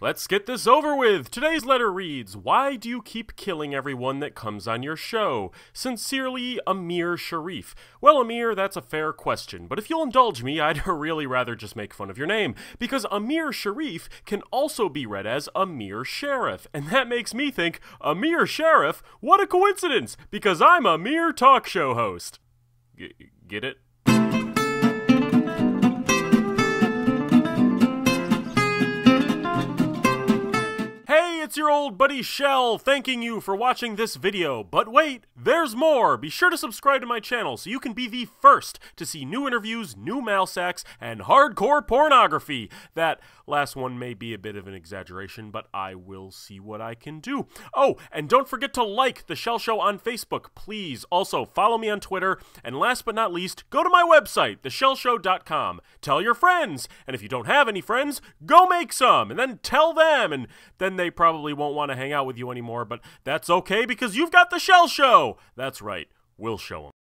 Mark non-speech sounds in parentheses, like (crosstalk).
Let's get this over with. Today's letter reads Why do you keep killing everyone that comes on your show? Sincerely, Amir Sharif. Well, Amir, that's a fair question, but if you'll indulge me, I'd (laughs) really rather just make fun of your name, because Amir Sharif can also be read as Amir Sheriff, and that makes me think, Amir Sheriff? What a coincidence, because I'm a mere talk show host. G- get it? Your old buddy Shell thanking you for watching this video. But wait, there's more! Be sure to subscribe to my channel so you can be the first to see new interviews, new mail sacks, and hardcore pornography. That last one may be a bit of an exaggeration, but I will see what I can do. Oh, and don't forget to like The Shell Show on Facebook, please. Also, follow me on Twitter. And last but not least, go to my website, theshellshow.com. Tell your friends. And if you don't have any friends, go make some. And then tell them. And then they probably won't want to hang out with you anymore, but that's okay because you've got The Shell Show. That's right. We'll show them.